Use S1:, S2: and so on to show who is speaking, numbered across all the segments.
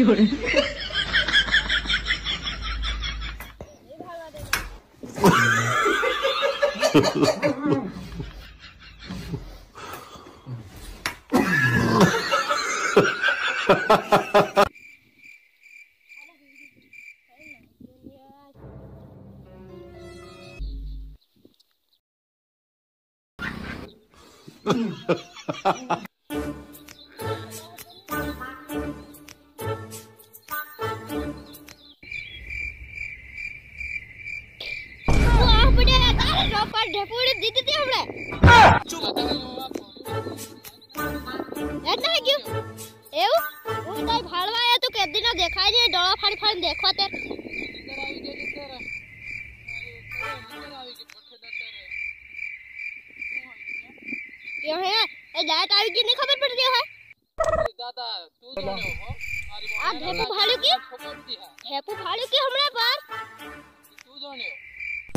S1: 有人。哈哈哈哈哈！ચોપર ઢેપુડી દીધી હતી હમણે એટલે ગયું એવું હું તો ભાળવા આવ્યો તો કે દિનો દેખાય નહીં ડોળા ફાડી ફાડી દેખો તે એ હે એ દાંત આવી ગઈ નહીં ખબર પડતી હે
S2: દાદા તું જાણ્યો હો મારી
S1: આ ઢેપુ ફાડ્યું કે
S2: ખબરતી હા
S1: ઢેપુ ફાડ્યું કે હમણે પર
S2: તું જાણ્યો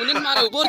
S2: उन्हें मारा ऊपर